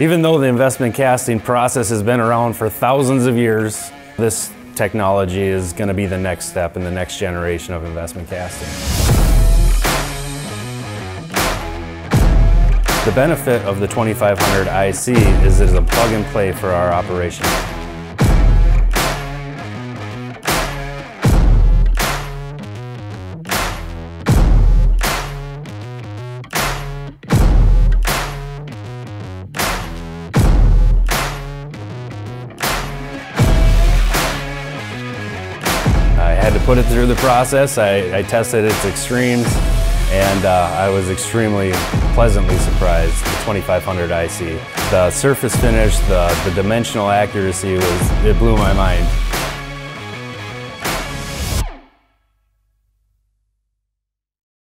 Even though the investment casting process has been around for thousands of years, this technology is going to be the next step in the next generation of investment casting. The benefit of the 2500 IC is it is a plug and play for our operation. Had to put it through the process. I, I tested its extremes and uh, I was extremely pleasantly surprised, the 2500 IC. The surface finish, the, the dimensional accuracy was, it blew my mind.